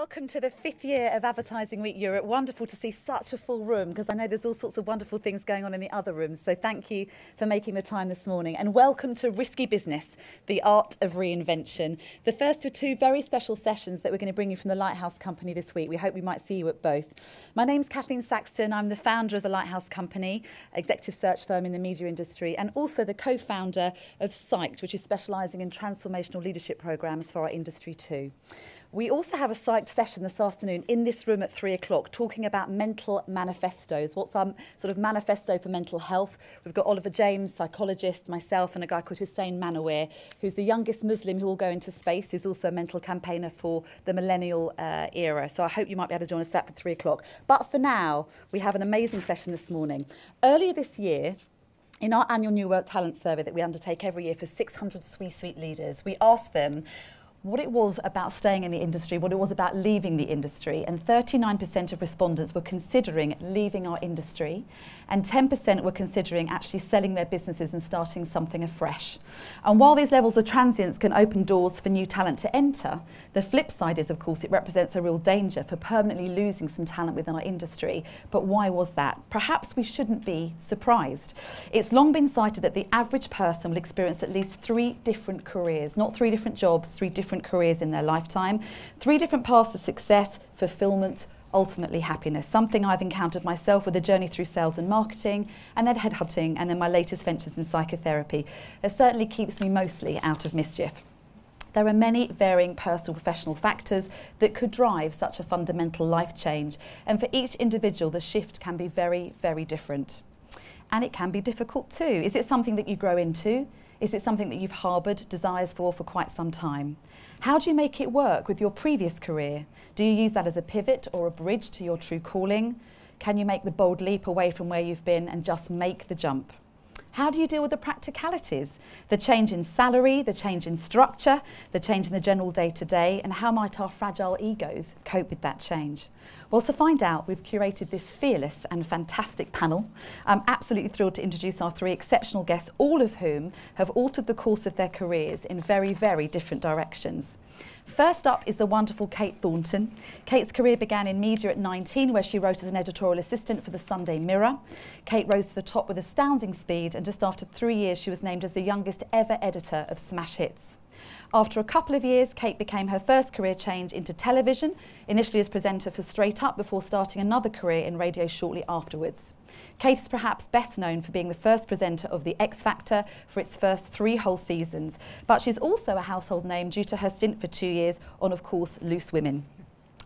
Welcome to the fifth year of Advertising Week Europe. Wonderful to see such a full room because I know there's all sorts of wonderful things going on in the other rooms. So thank you for making the time this morning. And welcome to Risky Business, the art of reinvention. The first of two very special sessions that we're going to bring you from the Lighthouse Company this week. We hope we might see you at both. My name's Kathleen Saxton. I'm the founder of the Lighthouse Company, executive search firm in the media industry, and also the co-founder of Psyched, which is specialising in transformational leadership programmes for our industry too. We also have a psyched session this afternoon in this room at three o'clock talking about mental manifestos. What's our sort of manifesto for mental health? We've got Oliver James, psychologist, myself, and a guy called Hussain Manawer, who's the youngest Muslim who will go into space, who's also a mental campaigner for the millennial uh, era. So I hope you might be able to join us for that for three o'clock. But for now, we have an amazing session this morning. Earlier this year, in our annual New Work Talent Survey that we undertake every year for 600 C-suite leaders, we asked them what it was about staying in the industry, what it was about leaving the industry. And 39% of respondents were considering leaving our industry, and 10% were considering actually selling their businesses and starting something afresh. And while these levels of transience can open doors for new talent to enter, the flip side is, of course, it represents a real danger for permanently losing some talent within our industry. But why was that? Perhaps we shouldn't be surprised. It's long been cited that the average person will experience at least three different careers, not three different jobs, three different careers in their lifetime, three different paths to success, fulfillment, ultimately happiness. Something I've encountered myself with a journey through sales and marketing, and then headhunting, and then my latest ventures in psychotherapy. That certainly keeps me mostly out of mischief. There are many varying personal professional factors that could drive such a fundamental life change, and for each individual, the shift can be very, very different. And it can be difficult too. Is it something that you grow into? Is it something that you've harboured desires for for quite some time? How do you make it work with your previous career? Do you use that as a pivot or a bridge to your true calling? Can you make the bold leap away from where you've been and just make the jump? How do you deal with the practicalities? The change in salary, the change in structure, the change in the general day to day, and how might our fragile egos cope with that change? Well, to find out, we've curated this fearless and fantastic panel. I'm absolutely thrilled to introduce our three exceptional guests, all of whom have altered the course of their careers in very, very different directions. First up is the wonderful Kate Thornton. Kate's career began in media at 19, where she wrote as an editorial assistant for the Sunday Mirror. Kate rose to the top with astounding speed, and just after three years, she was named as the youngest ever editor of Smash Hits. After a couple of years, Kate became her first career change into television, initially as presenter for Straight Up before starting another career in radio shortly afterwards. Kate is perhaps best known for being the first presenter of The X Factor for its first three whole seasons, but she's also a household name due to her stint for two years on, of course, Loose Women.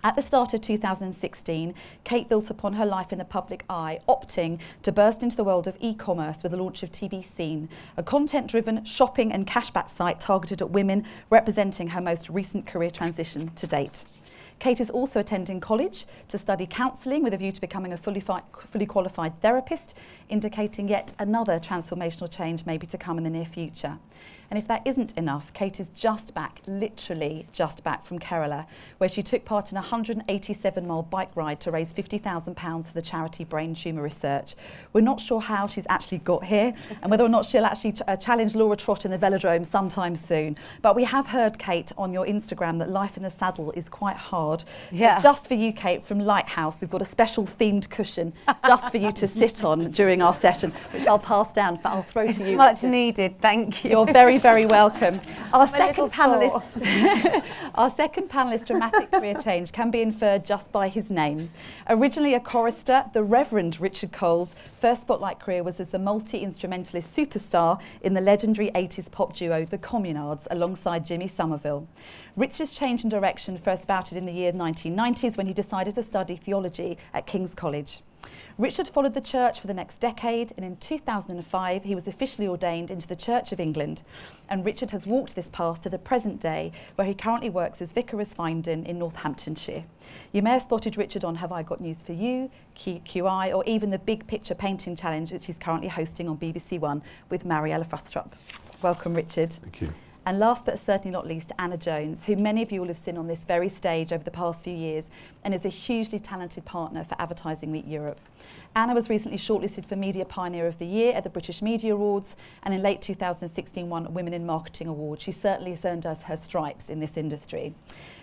At the start of 2016, Kate built upon her life in the public eye, opting to burst into the world of e-commerce with the launch of TBSeen, a content-driven shopping and cashback site targeted at women, representing her most recent career transition to date. Kate is also attending college to study counselling with a view to becoming a fully, fully qualified therapist, indicating yet another transformational change maybe to come in the near future. And if that isn't enough, Kate is just back, literally just back from Kerala, where she took part in a 187 mile bike ride to raise £50,000 for the charity Brain Tumour Research. We're not sure how she's actually got here and whether or not she'll actually uh, challenge Laura Trott in the velodrome sometime soon. But we have heard, Kate, on your Instagram that life in the saddle is quite hard. Yeah. So just for you, Kate, from Lighthouse, we've got a special themed cushion just for you to sit on during our session, which I'll pass down, but I'll throw it's to you. much needed, thank you. You're very, very welcome. Our second panelist, our second panelist, dramatic career change can be inferred just by his name. Originally a chorister, the Reverend Richard Coles' first spotlight career was as the multi-instrumentalist superstar in the legendary 80s pop duo The Communards alongside Jimmy Somerville. Richard's change in direction first spouted in the year 1990s when he decided to study theology at King's College. Richard followed the church for the next decade and in 2005 he was officially ordained into the Church of England and Richard has walked this path to the present day where he currently works as Vicar of Finedon in Northamptonshire. You may have spotted Richard on Have I Got News For You, QI or even the Big Picture Painting Challenge which he's currently hosting on BBC One with Mariella Frostrup. Welcome Richard. Thank you. And last but certainly not least, Anna Jones, who many of you will have seen on this very stage over the past few years and is a hugely talented partner for Advertising Week Europe. Anna was recently shortlisted for Media Pioneer of the Year at the British Media Awards and in late 2016 won Women in Marketing Award. She certainly has earned us her stripes in this industry.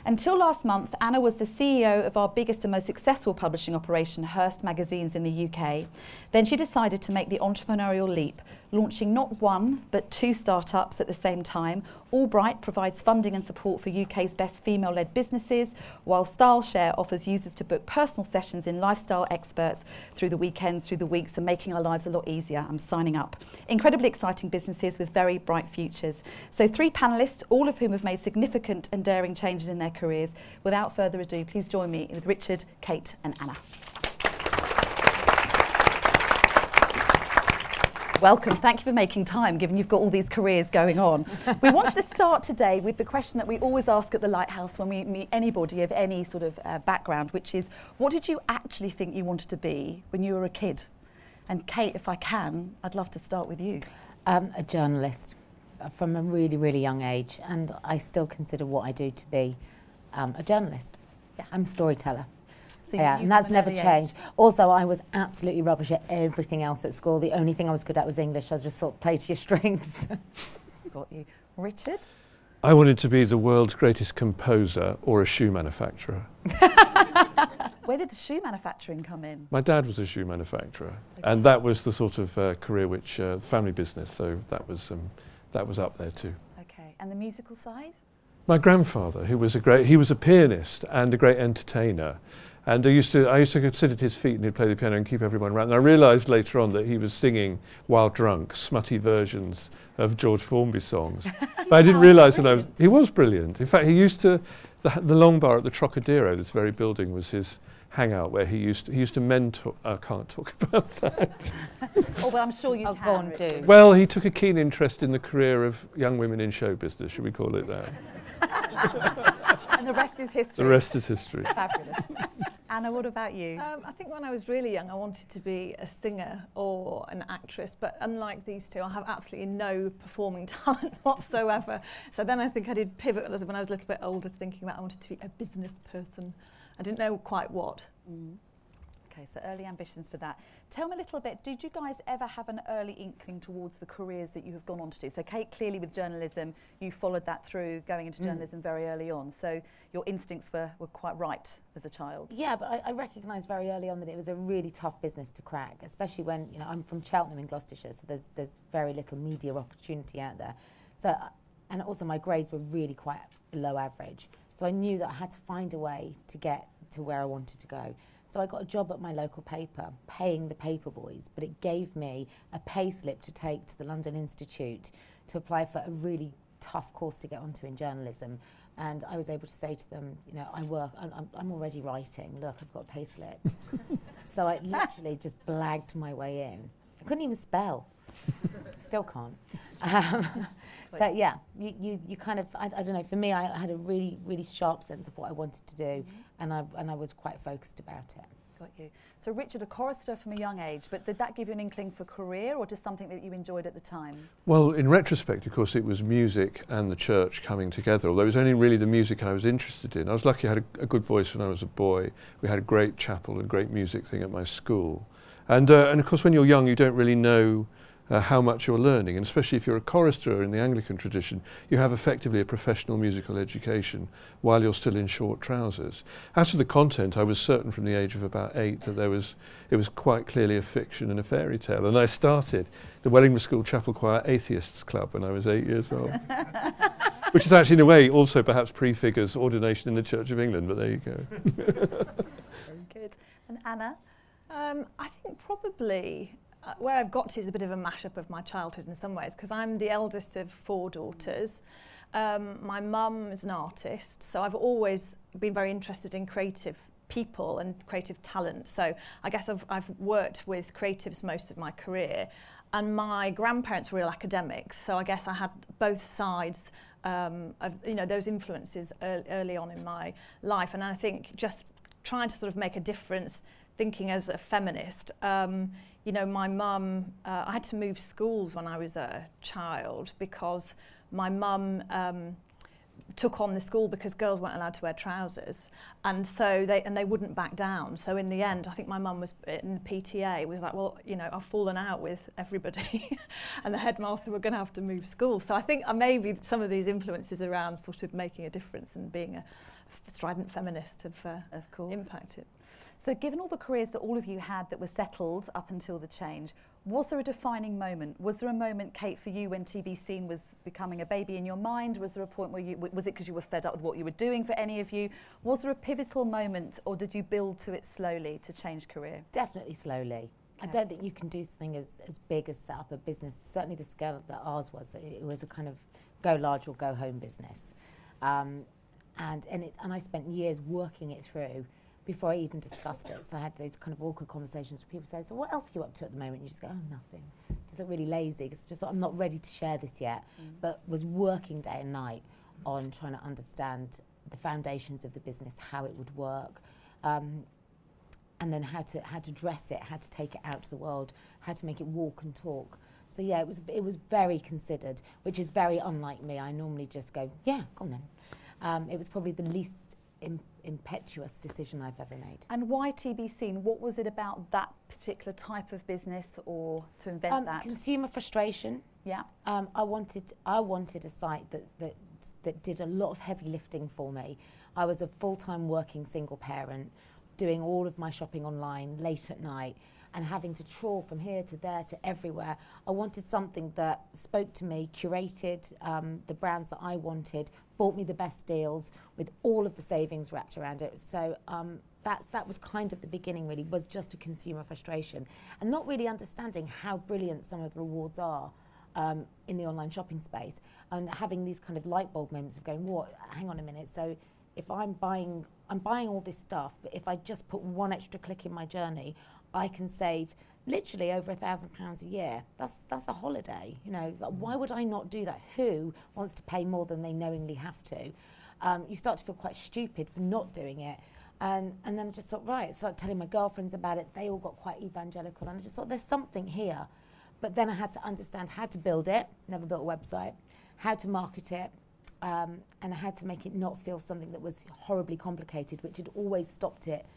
Until last month, Anna was the CEO of our biggest and most successful publishing operation, Hearst Magazines in the UK. Then she decided to make the entrepreneurial leap, launching not one, but two startups at the same time. AllBright provides funding and support for UK's best female led businesses, while StyleShare offers users to book personal sessions in lifestyle experts through the weekends, through the weeks, and making our lives a lot easier. I'm signing up. Incredibly exciting businesses with very bright futures. So, three panelists, all of whom have made significant and daring changes in their careers. Without further ado, please join me with Richard, Kate, and Anna. Welcome. Thank you for making time, given you've got all these careers going on. we wanted to start today with the question that we always ask at the Lighthouse when we meet anybody of any sort of uh, background, which is, what did you actually think you wanted to be when you were a kid? And Kate, if I can, I'd love to start with you. Um, a journalist uh, from a really, really young age, and I still consider what I do to be um, a journalist. Yeah. I'm a storyteller. So yeah, and that's never changed. Age. Also, I was absolutely rubbish at everything else at school. The only thing I was good at was English. I just thought, play to your strengths. Got you. Richard? I wanted to be the world's greatest composer or a shoe manufacturer. Where did the shoe manufacturing come in? My dad was a shoe manufacturer, okay. and that was the sort of uh, career which uh, family business. So that was um, that was up there too. Okay, and the musical side? My grandfather, who was a great, he was a pianist and a great entertainer, and I used to I used to sit at his feet and he'd play the piano and keep everyone around. And I realised later on that he was singing while drunk, smutty versions of George Formby songs. but I didn't oh, realise that I was, he was brilliant. In fact, he used to the, the long bar at the Trocadero, this very building, was his hangout where he used to, he used to mentor. I can't talk about that. oh well, I'm sure you oh, can. Go on, do. Well, he took a keen interest in the career of young women in show business. Should we call it that? and the rest is history. The rest is history. Fabulous. Anna, what about you? Um, I think when I was really young, I wanted to be a singer or an actress, but unlike these two, I have absolutely no performing talent whatsoever. So then I think I did pivot when I was a little bit older, thinking about I wanted to be a business person. I didn't know quite what. Mm. Okay, so early ambitions for that. Tell me a little bit, did you guys ever have an early inkling towards the careers that you have gone on to do? So Kate, clearly with journalism, you followed that through going into mm. journalism very early on. So your instincts were, were quite right as a child. Yeah, but I, I recognised very early on that it was a really tough business to crack, especially when, you know, I'm from Cheltenham in Gloucestershire, so there's, there's very little media opportunity out there. So, and also my grades were really quite below average. So I knew that I had to find a way to get to where I wanted to go. So I got a job at my local paper, paying the paper boys, but it gave me a pay slip to take to the London Institute to apply for a really tough course to get onto in journalism. And I was able to say to them, you know, I work, I'm, I'm already writing, look, I've got a pay slip. so I literally just blagged my way in. I couldn't even spell. Still can't. Um, so yeah, you, you, you kind of, I, I, don't know, for me, I had a really, really sharp sense of what I wanted to do, mm-hmm. and, I, and I was quite focused about it. Got you. So Richard, a chorister from a young age, but did that give you an inkling for career or just something that you enjoyed at the time? Well, in retrospect, of course, it was music and the church coming together, although it was only really the music I was interested in. I was lucky I had a, a good voice when I was a boy. We had a great chapel and great music thing at my school. And, uh, and of course, when you're young, you don't really know uh, how much you're learning. And especially if you're a chorister in the Anglican tradition, you have effectively a professional musical education while you're still in short trousers. As to the content, I was certain from the age of about eight that there was, it was quite clearly a fiction and a fairy tale. And I started the Wellingborough School Chapel Choir Atheists Club when I was eight years old. Which is actually, in a way, also perhaps prefigures ordination in the Church of England, but there you go. Very good. And Anna? Um, I think probably uh, where I've got to is a bit of a mashup of my childhood in some ways because I'm the eldest of four daughters. Um, my mum is an artist, so I've always been very interested in creative people and creative talent. So I guess I've, I've worked with creatives most of my career. And my grandparents were real academics, so I guess I had both sides um, of you know those influences early on in my life. And I think just trying to sort of make a difference, thinking as a feminist. Um, you know, my mum, uh, I had to move schools when I was a child because my mum um, took on the school because girls weren't allowed to wear trousers and so they and they wouldn't back down so in the end I think my mum was in the PTA was like well you know I've fallen out with everybody and the headmaster were going to have to move schools so I think uh, maybe some of these influences around sort of making a difference and being a strident feminist have uh, Of course. impacted. So, given all the careers that all of you had that were settled up until the change, was there a defining moment? Was there a moment, Kate, for you when TBSeen was becoming a baby in your mind? Was there a point where you, was it because you were fed up with what you were doing for any of you? Was there a pivotal moment or did you build to it slowly to change career? Definitely slowly. I don't think you can do something as, as big as set up a business. Certainly, the scale that ours was, it, it was a kind of go large or go home business. Um, and and it, and I spent years working it through before I even discussed it. So I had those kind of awkward conversations where people say, "So what else are you up to at the moment?" You just go, "Oh, nothing." Just look really lazy because just thought, I'm not ready to share this yet. But was working day and night on trying to understand the foundations of the business, how it would work. Um, and then how to how to dress it, how to take it out to the world, how to make it walk and talk. So yeah, it was it was very considered, which is very unlike me. I normally just go, yeah, go on then. Um, it was probably the least impetuous decision I've ever made. And why Scene? What was it about that particular type of business or to invent Um, that? consumer frustration. yeah. Um, I wanted I wanted a site that, that that did a lot of heavy lifting for me. I was a full time working single parent, doing all of my shopping online late at night, and having to trawl from here to there to everywhere. I wanted something that spoke to me, curated um, the brands that I wanted, bought me the best deals with all of the savings wrapped around it. So. Um, that, that was kind of the beginning really was just a consumer frustration and not really understanding how brilliant some of the rewards are um, in the online shopping space and having these kind of light bulb moments of going, what, hang on a minute. So if I'm buying, I'm buying all this stuff, but if I just put one extra click in my journey, I can save literally over a thousand pounds a year. That's, that's a holiday, you know. Why would I not do that? Who wants to pay more than they knowingly have to? Um, you start to feel quite stupid for not doing it. And, and then I just thought, right, started telling my girlfriends about it. They all got quite evangelical. And I just thought, there's something here. But then I had to understand how to build it, never built a website, how to market it, um, and how to make it not feel something that was horribly complicated, which had always stopped it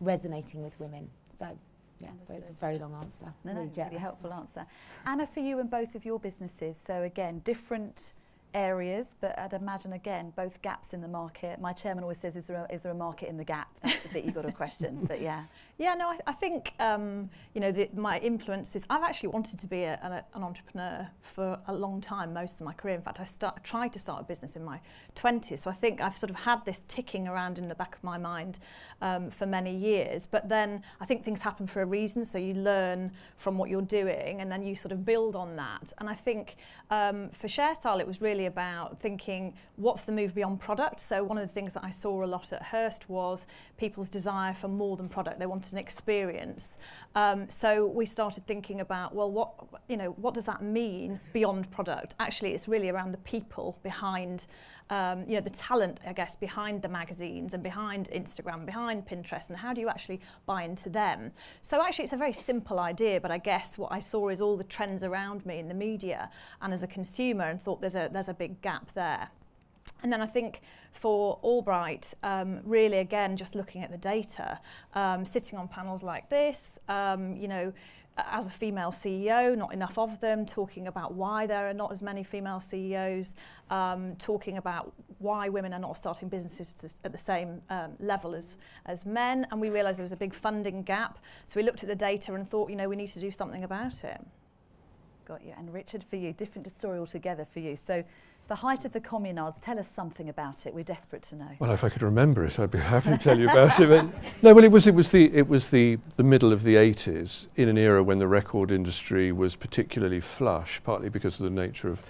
resonating with women. So, Yeah, so it's a very long answer. No, no, really helpful answer. Anna, for you and both of your businesses, so again, different areas, but I'd imagine again both gaps in the market. My chairman always says, "Is there a, is there a market in the gap?" That's the bit you got to question. But yeah, Yeah, no, I, I think um, you know the, my influences. I've actually wanted to be a, an, an entrepreneur for a long time, most of my career. In fact, I start, tried to start a business in my 20s, so I think I've sort of had this ticking around in the back of my mind um, for many years. But then I think things happen for a reason, so you learn from what you're doing, and then you sort of build on that. And I think um, for ShareStyle, it was really about thinking, what's the move beyond product? So one of the things that I saw a lot at Hearst was people's desire for more than product. They wanted an experience. Um, so we started thinking about, well, what, you know, what does that mean beyond product? Actually, it's really around the people behind, um, you know, the talent, I guess, behind the magazines and behind Instagram, behind Pinterest, and how do you actually buy into them? So actually, it's a very simple idea, but I guess what I saw is all the trends around me in the media and as a consumer and thought there's a, there's a big gap there. And then I think for AllBright, um, really again, just looking at the data, um, sitting on panels like this, um, you know, as a female CEO, not enough of them, talking about why there are not as many female CEOs, um, talking about why women are not starting businesses to, at the same um, level as, as men. And we realised there was a big funding gap. So we looked at the data and thought, you know, we need to do something about it. Got you. And Richard, for you, different story altogether for you. So the height of the communards, tell us something about it. We're desperate to know. Well, if I could remember it, I'd be happy to tell you about it. But no, well, it was it was the it was the the middle of the 80s in an era when the record industry was particularly flush, partly because of the nature of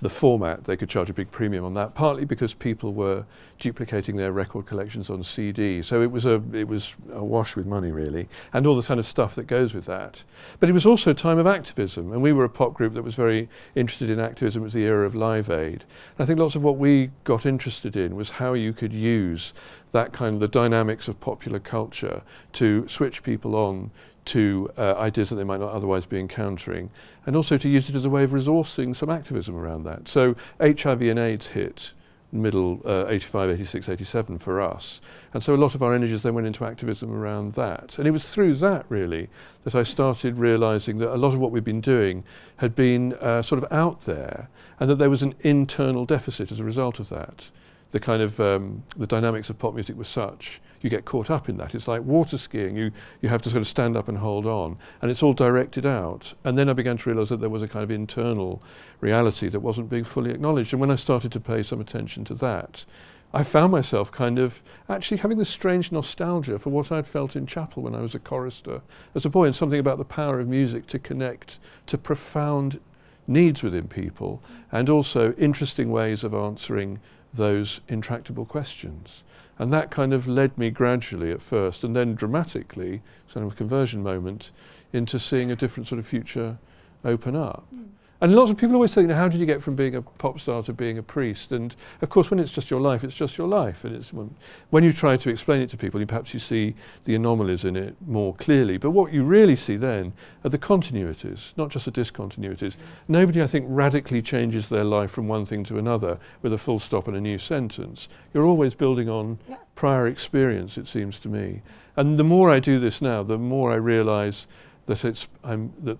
the format. They could charge a big premium on that, partly because people were duplicating their record collections on CD. So it was a it was a wash with money really, and all the kind of stuff that goes with that. But it was also a time of activism, and we were a pop group that was very interested in activism. It was the era of Live Aid. And I think lots of what we got interested in was how you could use that kind of the dynamics of popular culture to switch people on to uh, ideas that they might not otherwise be encountering, and also to use it as a way of resourcing some activism around that. So HIV and AIDS hit middle uh, 85, 86, 87 for us. And so a lot of our energies then went into activism around that. And it was through that really that I started realizing that a lot of what we've been doing had been uh, sort of out there and that there was an internal deficit as a result of that. the kind of um, the dynamics of pop music were such, you get caught up in that. It's like water skiing. You you have to sort of stand up and hold on, and it's all directed out. And then I began to realise that there was a kind of internal reality that wasn't being fully acknowledged. And when I started to pay some attention to that, I found myself kind of actually having this strange nostalgia for what I'd felt in chapel when I was a chorister as a boy, and something about the power of music to connect to profound needs within people and also interesting ways of answering those intractable questions. And that kind of led me gradually at first and then dramatically, sort of a conversion moment, into seeing a different sort of future open up. Mm. And lots of people always say, you know, how did you get from being a pop star to being a priest? And of course, when it's just your life, it's just your life. And it's when, when you try to explain it to people, you perhaps you see the anomalies in it more clearly. But what you really see then are the continuities, not just the discontinuities. Nobody, I think, radically changes their life from one thing to another with a full stop and a new sentence. You're always building on yeah. prior experience, it seems to me. And the more I do this now, the more I realise that it's I'm that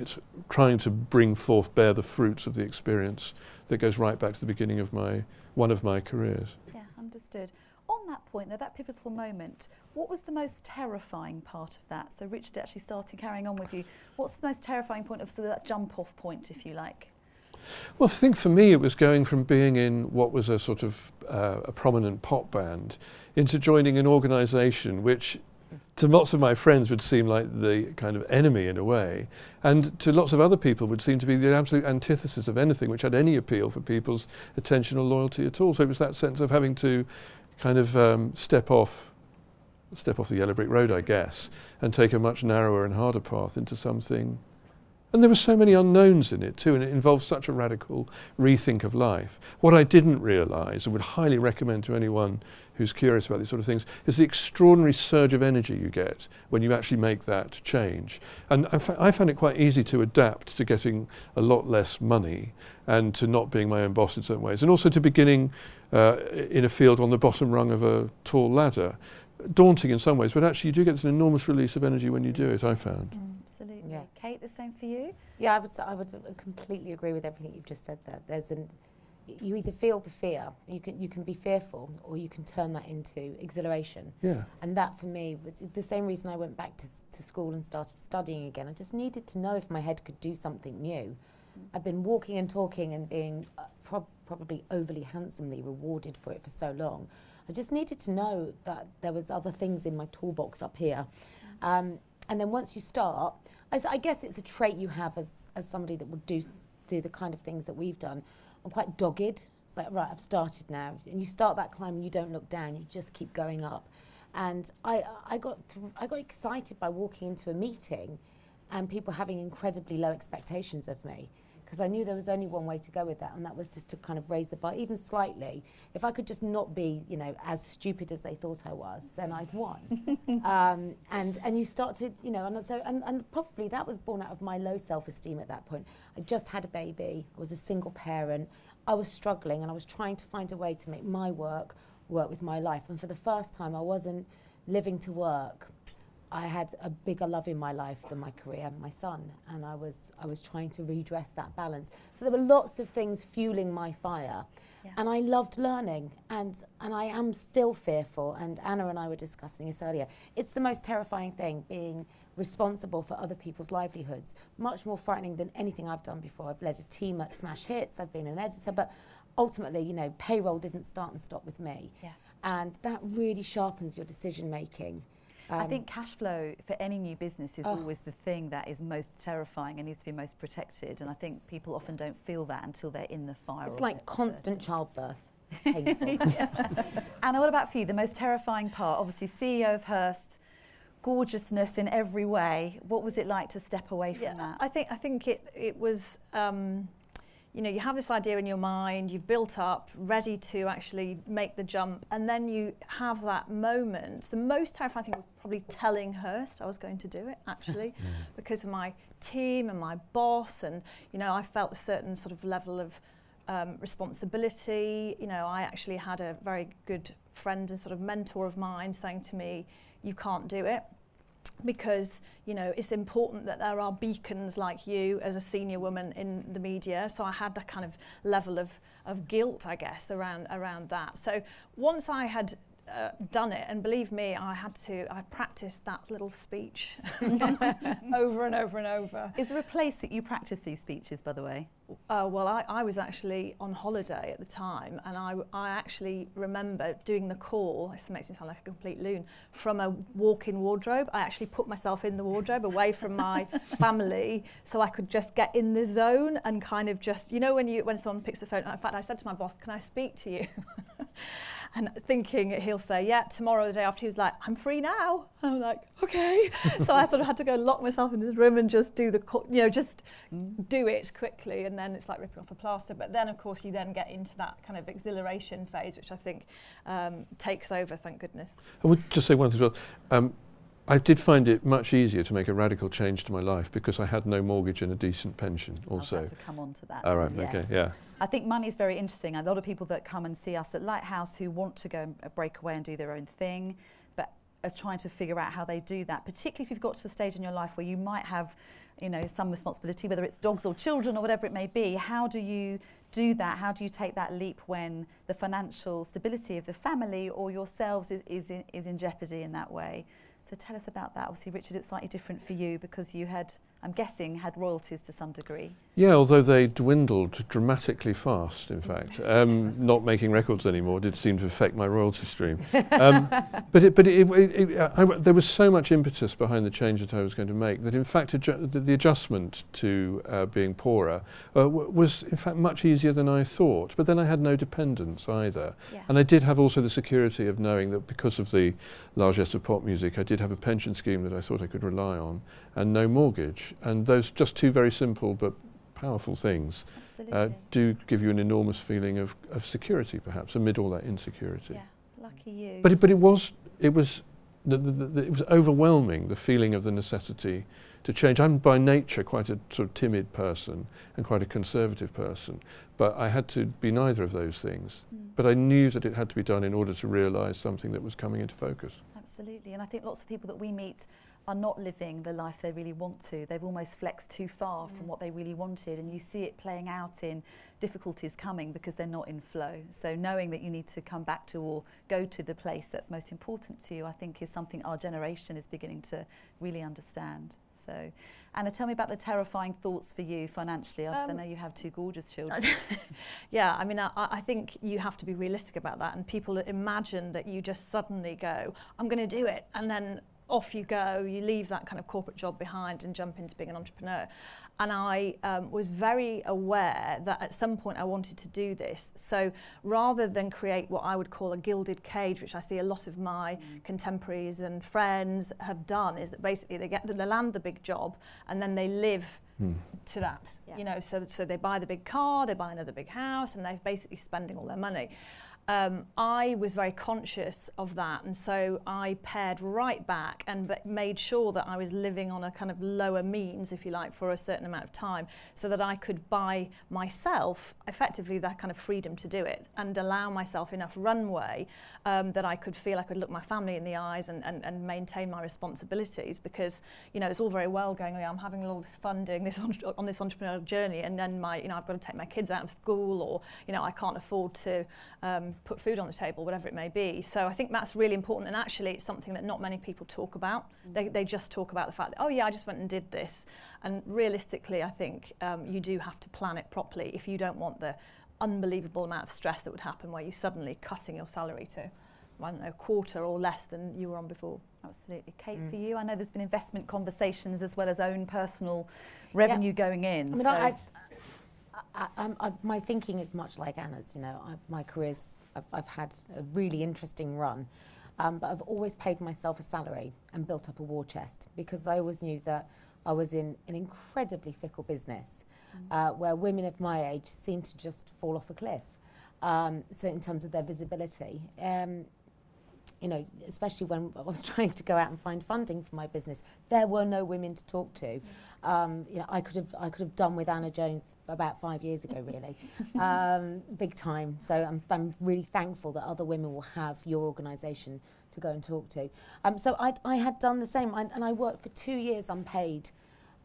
it's trying to bring forth, bear the fruits of the experience that goes right back to the beginning of my one of my careers. Yeah, understood. On that point, though, that pivotal moment, what was the most terrifying part of that? So Richard actually started carrying on with you. What's the most terrifying point of sort of that jump-off point, if you like? Well, I think for me it was going from being in what was a sort of uh, a prominent pop band into joining an organisation which to lots of my friends would seem like the kind of enemy in a way, and to lots of other people would seem to be the absolute antithesis of anything which had any appeal for people's attention or loyalty at all. So it was that sense of having to kind of um, step off, step off the yellow brick road, I guess, and take a much narrower and harder path into something. And there were so many unknowns in it too, and it involved such a radical rethink of life. What I didn't realise, and would highly recommend to anyone who's curious about these sort of things, is the extraordinary surge of energy you get when you actually make that change. And I, I found it quite easy to adapt to getting a lot less money and to not being my own boss in certain ways, and also to beginning uh, in a field on the bottom rung of a tall ladder. Daunting in some ways, but actually you do get an enormous release of energy when you do it, I found. Mm. Yeah. Kate, the same for you? Yeah, I would, I would completely agree with everything you've just said there. There's an you either feel the fear, you can you can be fearful, or you can turn that into exhilaration. Yeah. And that for me was the same reason I went back to to school and started studying again. I just needed to know if my head could do something new. I've been walking and talking and being uh, prob probably overly handsomely rewarded for it for so long. I just needed to know that there was other things in my toolbox up here. Um, and then once you start, I, I guess it's a trait you have as, as somebody that would do, do the kind of things that we've done I'm quite dogged. It's like, right, I've started now. And you start that climb and you don't look down, you just keep going up. And I, I, got, I got excited by walking into a meeting and people having incredibly low expectations of me because I knew there was only one way to go with that, and that was just to kind of raise the bar even slightly. If I could just not be, you know, as stupid as they thought I was, then I'd won. um, and and you start to, you know, and so and, and probably that was born out of my low self-esteem at that point. I just had a baby. I was a single parent. I was struggling, and I was trying to find a way to make my work work with my life. And for the first time, I wasn't living to work. I had a bigger love in my life than my career, my son, and I was I was trying to redress that balance. So there were lots of things fueling my fire, yeah. and I loved learning, and and I am still fearful. And Anna and I were discussing this earlier. It's the most terrifying thing being responsible for other people's livelihoods. Much more frightening than anything I've done before. I've led a team at Smash Hits. I've been an editor, but ultimately, you know, payroll didn't start and stop with me, yeah. and that really sharpens your decision making. Um, I think cash flow for any new business is oh. always the thing that is most terrifying and needs to be most protected. And I think people often don't feel that until they're in the fire. It's like it, constant childbirth. Anna, what about for you? The most terrifying part, obviously, CEO of Hearst, gorgeousness in every way. What was it like to step away from yeah, that? I think I think it it was. Um, you know, you have this idea in your mind, you've built up, ready to actually make the jump, and then you have that moment. The most terrifying thing was probably telling Hearst I was going to do it, actually, because of my team and my boss, and you know, I felt a certain sort of level of um, responsibility. You know, I actually had a very good friend and sort of mentor of mine saying to me, "You can't do it." because you know it's important that there are beacons like you as a senior woman in the media. So i had that kind of level of of guilt i guess around around that. So once i had uh, done it. And believe me I had to I practiced that little speech over and over and over. Is there a place that you practice these speeches by the way? Uh, well I, I was actually on holiday at the time and I, I actually remember doing the call this makes me sound like a complete loon from a walk-in wardrobe. I actually put myself in the wardrobe away from my family so I could just get in the zone and kind of just you know when you when someone picks the phone in fact I said to my boss can I speak to you and thinking he'll say, yeah, tomorrow, the day after, he was like, I'm free now. And I'm like, okay. so I sort of had to go lock myself in this room and just do the, you know, just mm. do it quickly. And then it's like ripping off a plaster. But then, of course, you then get into that kind of exhilaration phase, which I think um, takes over, thank goodness. I would just say one thing as well. Um, I did find it much easier to make a radical change to my life because I had no mortgage and a decent pension also. to come on to that. All right, yes. okay, yeah. I think money is very interesting. A lot of people that come and see us at Lighthouse who want to go and uh, break away and do their own thing, but are trying to figure out how they do that, particularly if you've got to a stage in your life where you might have you know, some responsibility, whether it's dogs or children or whatever it may be. How do you do that? How do you take that leap when the financial stability of the family or yourselves is, is, in, is in jeopardy in that way? So tell us about that. Obviously, Richard, it's slightly different for you because you had, I'm guessing, had royalties to some degree. Yeah, although they dwindled dramatically fast, in fact. Um, not making records anymore did seem to affect my royalty stream. Um, but it, but it, it, it, I, there was so much impetus behind the change that I was going to make that, in fact, adju the, the, adjustment to uh, being poorer uh, was, in fact, much easier than I thought. But then I had no dependence either. Yeah. And I did have also the security of knowing that because of the largesse of pop music, I did have a pension scheme that I thought I could rely on and no mortgage. And those just two very simple but powerful things uh, do give you an enormous feeling of, of security, perhaps, amid all that insecurity. Yeah, lucky you. But it, but it was it was the, the, the, it was overwhelming the feeling of the necessity to change. I'm by nature quite a sort of timid person and quite a conservative person, but I had to be neither of those things. Mm. But I knew that it had to be done in order to realise something that was coming into focus. Absolutely, and I think lots of people that we meet are not living the life they really want to. They've almost flexed too far mm. from what they really wanted, and you see it playing out in difficulties coming because they're not in flow. So, knowing that you need to come back to or go to the place that's most important to you, I think, is something our generation is beginning to really understand. So, Anna, tell me about the terrifying thoughts for you financially. Um, I know you have two gorgeous children. yeah, I mean, I, I, think you have to be realistic about that. And people imagine that you just suddenly go, I'm going to do it. And then off you go, you leave that kind of corporate job behind and jump into being an entrepreneur. And I um, was very aware that at some point I wanted to do this. So rather than create what I would call a gilded cage, which I see a lot of my mm. contemporaries and friends have done, is that basically they get the, they land the big job and then they live mm. to that. Yeah. You know, so, so they buy the big car, they buy another big house, and they're basically spending all their money. Um, I was very conscious of that. And so I pared right back and made sure that I was living on a kind of lower means, if you like, for a certain amount of time so that I could buy myself effectively that kind of freedom to do it and allow myself enough runway um, that I could feel I could look my family in the eyes and, and, and maintain my responsibilities because, you know, it's all very well going, oh, yeah, I'm having all this fun doing this on, on this entrepreneurial journey and then my, you know, I've got to take my kids out of school or, you know, I can't afford to um, put food on the table, whatever it may be. So I think that's really important. And actually, it's something that not many people talk about. Mm. They, they just talk about the fact that, oh, yeah, I just went and did this. And realistically, I think um, you do have to plan it properly if you don't want the unbelievable amount of stress that would happen where you're suddenly cutting your salary to, I don't know, a quarter or less than you were on before. Absolutely. Kate, mm. for you, I know there's been investment conversations as well as own personal revenue yeah. going in. I mean, so I, I, I, I, my thinking is much like Anna's. You know, my career's I've, I've, had a really interesting run, um, but I've always paid myself a salary and built up a war chest because I always knew that I was in an incredibly fickle business mm. uh, where women of my age seem to just fall off a cliff. Um, so in terms of their visibility. Um, you know, especially when I was trying to go out and find funding for my business, there were no women to talk to. Um, you know, I could have I could have done with Anna Jones about five years ago, really, um, big time. So I'm, I'm really thankful that other women will have your organisation to go and talk to. Um, so I, I had done the same, I, and I worked for two years unpaid.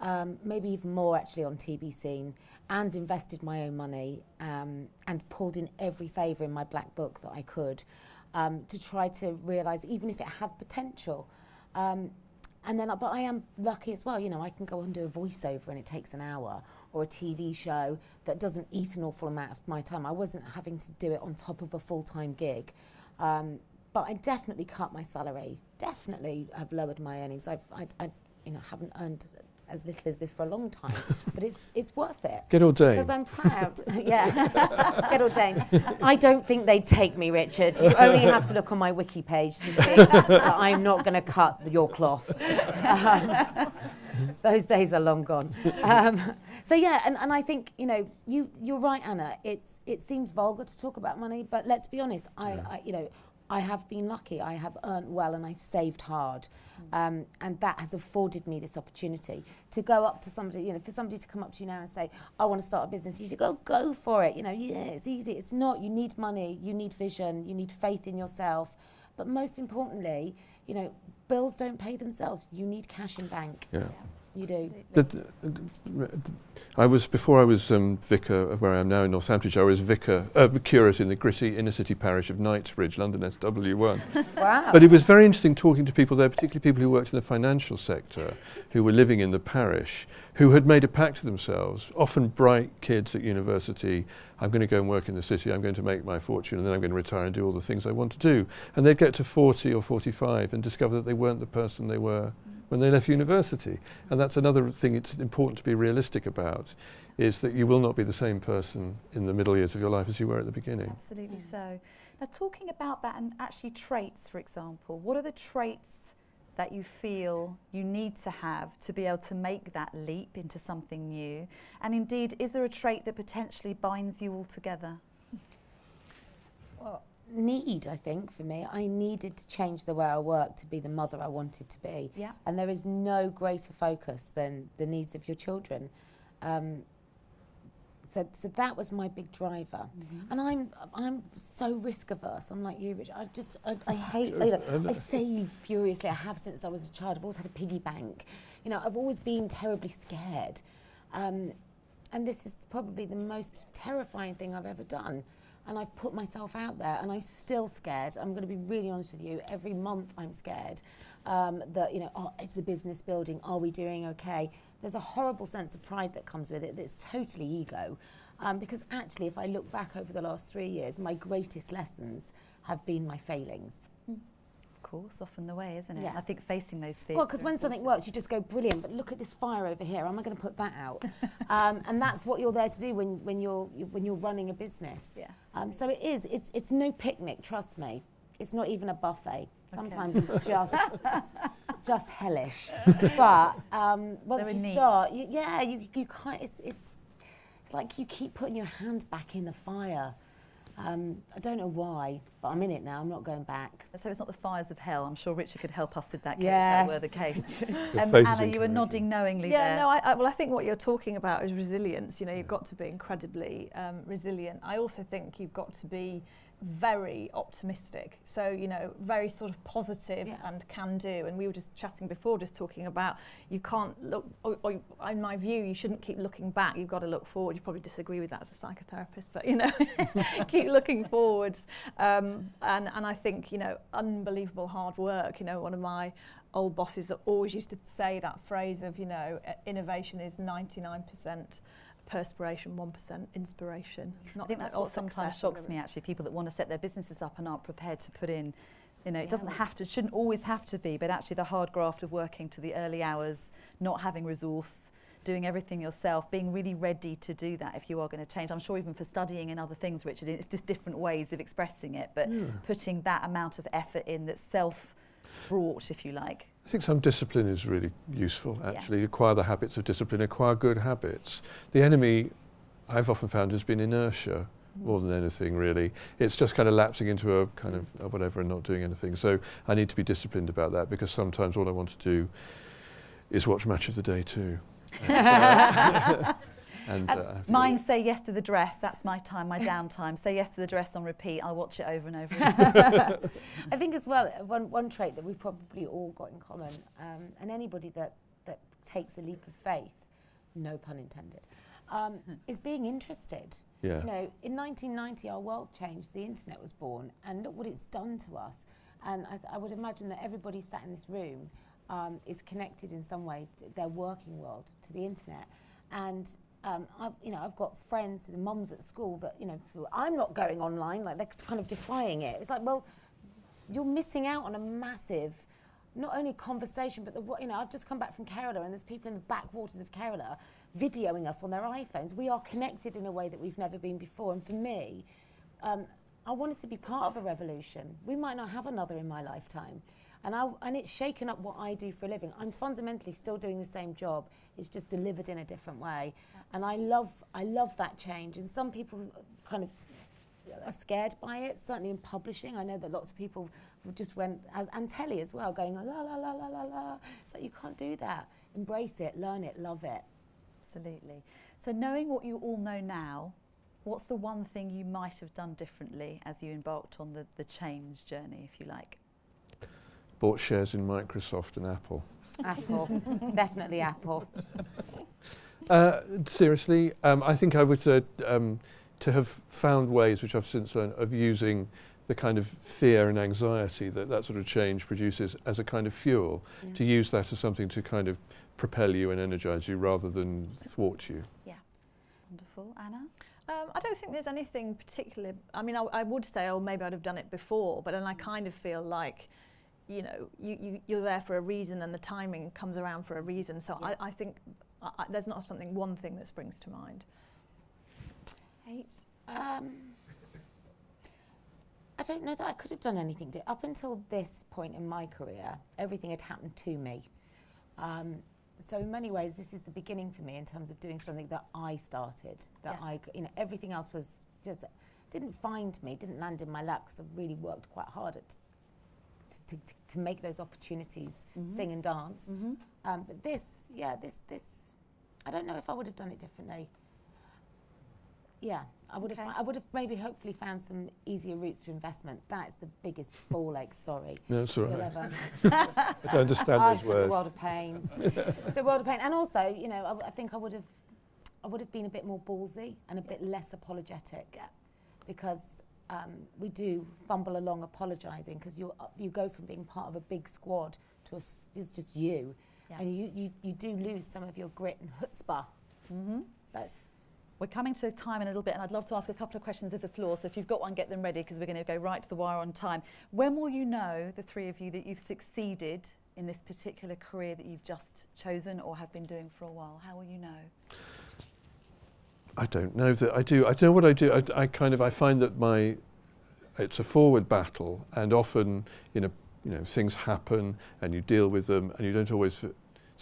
Um, maybe even more actually on TB scene and invested my own money um, and pulled in every favour in my black book that I could um, to try to realise, even if it had potential. Um, and then, but I am lucky as well, you know, I can go and do a voiceover and it takes an hour, or a TV show that doesn't eat an awful amount of my time. I wasn't having to do it on top of a full-time gig. Um, but I definitely cut my salary, definitely have lowered my earnings. I've, I, I you know, haven't earned as little as this for a long time, but it's it's worth it. Get ordained. Because I'm proud. yeah, get ordained. I don't think they'd take me, Richard. You only have to look on my wiki page to see that I'm not going to cut your cloth. Um, those days are long gone. Um, so yeah, and, and I think you know you you're right, Anna. It's it seems vulgar to talk about money, but let's be honest. I, yeah. I you know I have been lucky. I have earned well and I've saved hard. Um, and that has afforded me this opportunity to go up to somebody, you know, for somebody to come up to you now and say, I want to start a business, you should go, go for it. You know, yeah, it's easy. It's not. You need money, you need vision, you need faith in yourself. But most importantly, you know, bills don't pay themselves. You need cash in bank. Yeah. You do. The, I was before I was um, vicar of where I am now in Northamptonshire. I was vicar, uh, curate in the gritty inner city parish of Knightsbridge, London SW1. wow! But it was very interesting talking to people there, particularly people who worked in the financial sector, who were living in the parish, who had made a pact to themselves. Often bright kids at university. I'm going to go and work in the city. I'm going to make my fortune, and then I'm going to retire and do all the things I want to do. And they'd get to 40 or 45 and discover that they weren't the person they were when they left university. And that's another thing it's important to be realistic about, is that you will not be the same person in the middle years of your life as you were at the beginning. Absolutely mm. so. Now talking about that and actually traits, for example, what are the traits that you feel you need to have to be able to make that leap into something new? And indeed, is there a trait that potentially binds you all together? Well, need, I think, for me. I needed to change the way I work to be the mother I wanted to be. Yeah. And there is no greater focus than the needs of your children. Um, so, so that was my big driver. Mm-hmm. And I'm I'm so risk averse. I'm like you, Rich. I just I, I hate. You I save furiously. I have since I was a child. I've always had a piggy bank. You know, I've always been terribly scared. Um, and this is probably the most terrifying thing I've ever done and I've put myself out there and I'm still scared. I'm going to be really honest with you. Every month I'm scared um, that, you know, oh, is the business building? Are we doing okay? There's a horrible sense of pride that comes with it that's totally ego. Um, because actually, if I look back over the last three years, my greatest lessons have been my failings course, often the way, isn't it? Yeah. I think facing those fears. Well, because when something works, you just go brilliant. But look at this fire over here. Am I going to put that out? um, and that's what you're there to do when, when you're when you're running a business. Yeah. Um, so it is. It's it's no picnic. Trust me. It's not even a buffet. Sometimes okay. it's just just hellish. but um, once you neat. start, you, yeah, you you can't. It's it's it's like you keep putting your hand back in the fire. Um, I don't know why, but I'm in it now. I'm not going back. So it's not the fires of hell. I'm sure Richard could help us with that. Yes. Case, that were the case. um, Anna, you were nodding knowingly yeah, there. no, I, I, well, I think what you're talking about is resilience. You know, you've got to be incredibly um, resilient. I also think you've got to be very optimistic. So, you know, very sort of positive yeah. and can do. And we were just chatting before, just talking about you can't look, or, or, in my view, you shouldn't keep looking back. You've got to look forward. You probably disagree with that as a psychotherapist, but, you know, keep looking forwards. Um, and, and I think, you know, unbelievable hard work. You know, one of my old bosses that always used to say that phrase of, you know, innovation is 99% perspiration, 1% inspiration. Not I think that's what sometimes shocks me actually, people that want to set their businesses up and aren't prepared to put in, you know, it yeah. doesn't have to, shouldn't always have to be, but actually the hard graft of working to the early hours, not having resource, doing everything yourself, being really ready to do that if you are going to change. I'm sure even for studying and other things, Richard, it's just different ways of expressing it, but yeah. putting that amount of effort in that's self brought, if you like. I think some discipline is really useful, actually. Yeah. Acquire the habits of discipline, acquire good habits. The enemy, I've often found, has been inertia. more than anything really. It's just kind of lapsing into a kind of uh, whatever and not doing anything. So I need to be disciplined about that because sometimes all I want to do is watch match of the day too. And, uh, uh, Mine say yes to the dress. That's my time, my downtime. say yes to the dress on repeat. I'll watch it over and over. Again. I think as well, one, one trait that we've probably all got in common, um, and anybody that, that takes a leap of faith, no pun intended, um, is being interested. Yeah. You know, in 1990, our world changed. The internet was born, and look what it's done to us. And I, I would imagine that everybody sat in this room um, is connected in some way, their working world, to the internet. And um, I've, you know, I've got friends, the mums at school that, you know, I'm not going online, like they're kind of defying it. It's like, well, you're missing out on a massive, not only conversation, but the, you know, I've just come back from Kerala and there's people in the backwaters of Kerala videoing us on their iPhones. We are connected in a way that we've never been before. And for me, um, I wanted to be part of a revolution. We might not have another in my lifetime. And, I, and it's shaken up what I do for a living. I'm fundamentally still doing the same job. It's just delivered in a different way. And I love, I love that change. And some people kind of are scared by it, certainly in publishing. I know that lots of people just went, and telly as well, going la, la, la, la, la, la. It's like, you can't do that. Embrace it, learn it, love it. Absolutely. So knowing what you all know now, what's the one thing you might have done differently as you embarked on the, the change journey, if you like? bought shares in Microsoft and Apple. Apple, definitely Apple. Uh, seriously, um, I think I would uh, um, to have found ways, which I've since learned, of using the kind of fear and anxiety that that sort of change produces as a kind of fuel, yeah. to use that as something to kind of propel you and energize you rather than thwart you. Yeah, wonderful. Anna? Um, I don't think there's anything particular. I mean, I, I would say, oh, maybe I'd have done it before, but then I kind of feel like you know, you, you, you're there for a reason and the timing comes around for a reason. So yeah. I, I think I, I, there's not something, one thing that springs to mind. Kate? Um, I don't know that I could have done anything. To, up until this point in my career, everything had happened to me. Um, so in many ways, this is the beginning for me in terms of doing something that I started. That yeah. I, you know, everything else was just didn't find me, didn't land in my lap because I really worked quite hard at to, to, to make those opportunities mm -hmm. sing and dance. Mm -hmm. um, but this, yeah, this, this, I don't know if I would have done it differently. Yeah, I would okay. have. I would have maybe hopefully found some easier routes to investment. That is the biggest ball ache. Sorry. No, that's all right. I don't understand oh, those it's words. It's a world of pain. it's a world of pain, and also, you know, I, I think I would have, I would have been a bit more ballsy and a bit less apologetic, because um, we do fumble along apologising because you you go from being part of a big squad to a, it's just you, yeah. and you, you you do lose some of your grit and chutzpah. Mm-hmm. So it's we're coming to time in a little bit, and I'd love to ask a couple of questions of the floor. So if you've got one, get them ready because we're going to go right to the wire on time. When will you know, the three of you, that you've succeeded in this particular career that you've just chosen or have been doing for a while? How will you know? I don't know that I do. I don't know what I do. I, I kind of I find that my it's a forward battle, and often you know you know things happen and you deal with them, and you don't always.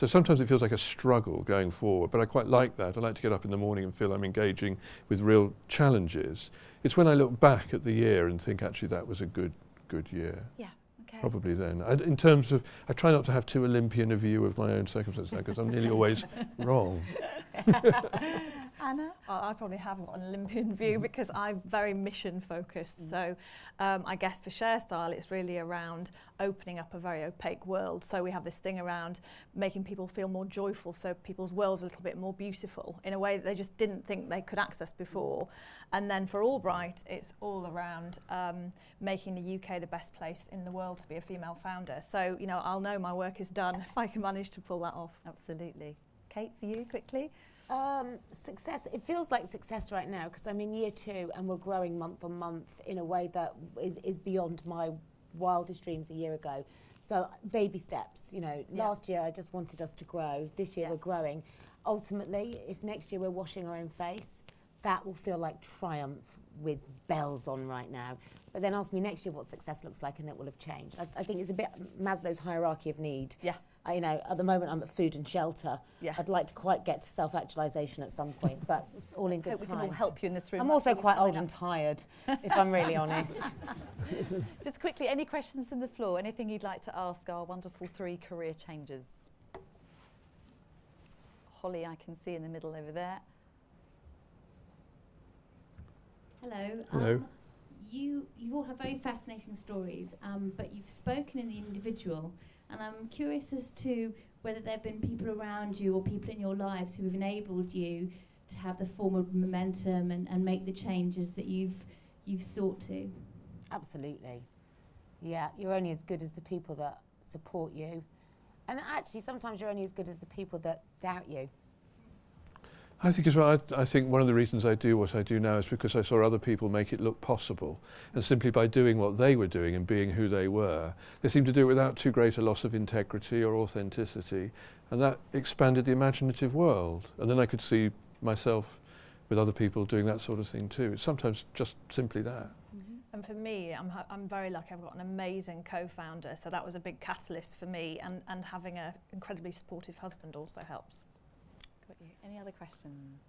So sometimes it feels like a struggle going forward, but I quite like that. I like to get up in the morning and feel I'm engaging with real challenges. It's when I look back at the year and think actually that was a good good year. Yeah. Okay. Probably then. I, in terms of, I try not to have too Olympian a view of my own circumstances because I'm nearly always wrong. Anna? I probably haven't an Olympian view mm. because I'm very mission focused. Mm. So um, I guess for Share Style, it's really around opening up a very opaque world. So we have this thing around making people feel more joyful, so people's world's a little bit more beautiful in a way that they just didn't think they could access before. And then for AllBright, it's all around um, making the UK the best place in the world to be a female founder. So, you know, I'll know my work is done if I can manage to pull that off. Absolutely. Kate, for you, quickly? Um, success, it feels like success right now because I'm in year two and we're growing month on month in a way that is, is beyond my wildest dreams a year ago. So baby steps, you know, yeah. last year I just wanted us to grow. This year yeah. we're growing. Ultimately, if next year we're washing our own face, that will feel like triumph with bells on right now. But then ask me next year what success looks like, and it will have changed. I, I think it's a bit Maslow's hierarchy of need. Yeah. I, you know, at the moment I'm at food and shelter. Yeah. I'd like to quite get to self-actualization at some point, but all in good Hope we can all help you in this room. I'm also quite old up. and tired, if I'm really honest. Just quickly, any questions from the floor? Anything you'd like to ask our wonderful three career changers? Holly, I can see in the middle over there. Hello. Hello. Um, you you all have very fascinating stories, um, but you've spoken in the individual, and I'm curious as to whether there have been people around you or people in your lives who have enabled you to have the forward momentum and, and make the changes that you've you've sought to. Absolutely. Yeah, you're only as good as the people that support you. And actually, sometimes you're only as good as the people that doubt you. I think as well, I, I think one of the reasons I do what I do now is because I saw other people make it look possible. And simply by doing what they were doing and being who they were, they seemed to do it without too great a loss of integrity or authenticity. And that expanded the imaginative world. And then I could see myself with other people doing that sort of thing too. It's sometimes just simply that. Mm-hmm. And for me, I'm, I'm very lucky. I've got an amazing co-founder, so that was a big catalyst for me. And, and having an incredibly supportive husband also helps. Got you. Any other questions?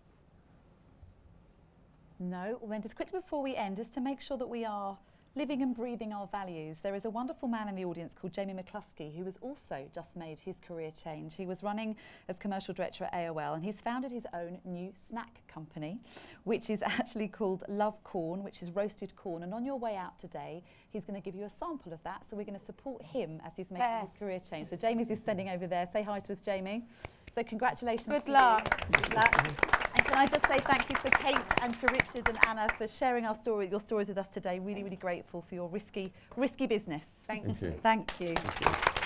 No? Well, then, just quickly before we end, just to make sure that we are living and breathing our values, there is a wonderful man in the audience called Jamie McCluskey who has also just made his career change. He was running as commercial director at AOL and he's founded his own new snack company, which is actually called Love Corn, which is roasted corn. And on your way out today, he's going to give you a sample of that. So we're going to support him as he's making Yes. his career change. So Jamie's is standing over there. Say hi to us, Jamie. So congratulations. Good to you. luck. Good luck. And can I just say thank you to Kate and to Richard and Anna for sharing our story, your stories with us today. Really, really grateful for your risky, risky business. Thank Thank you. you. Thank you.